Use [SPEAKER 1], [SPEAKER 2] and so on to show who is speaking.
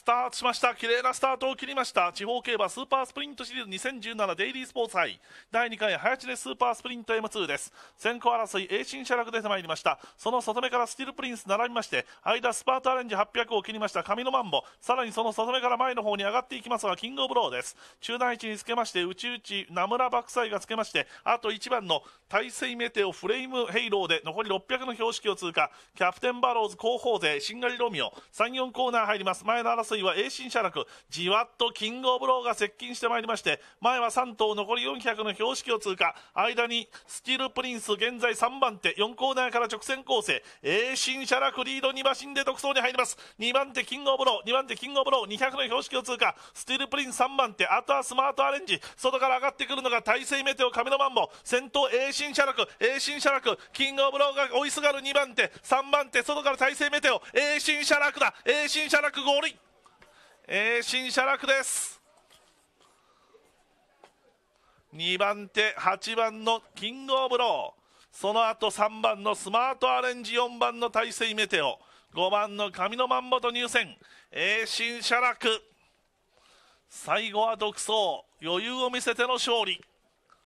[SPEAKER 1] スタートしました。綺麗なスタートを切りました。地方競馬スーパースプリントシリーズ2017デイリースポーツ杯。第2回早知でスーパースプリント M2 です。先行争い栄新社楽出てまいりました。その外目からスティルプリンス並びまして間スパートアレンジ800を切りました上のマンボ。さらにその外目から前の方に上がっていきますがキングオブローです。中段位置につけまして内々名村爆災がつけましてあと1番の大西メテオフレームヘイローで残り600の標識を通過。キャプテンバローズ後方勢しんがりロミオ。34コーナー入ります。前の争いは栄新社楽じわっとキングオブローが接近してまいりまして前は3頭残り400の標識を通過。間にスティルプリンス現在3番手4コーナーから直線構成。栄新社楽リード2馬身で独走に入ります。2番手キングオブロー2番手キングオブロー200の標識を通過。スティルプリンス3番手あとはスマートアレンジ。外から上がってくるのが大西メテオ亀のマンボ先頭栄新社楽栄新社楽。キングオブローが追いすがる2番手3番手外から大西メテオ。栄新社楽だ。栄新社楽合塁栄新社楽です。2番手8番のキングオブロー。その後3番のスマートアレンジ4番の大勢メテオ。5番の神のマンボと入選。栄新社楽。最後は独走。余裕を見せての勝利。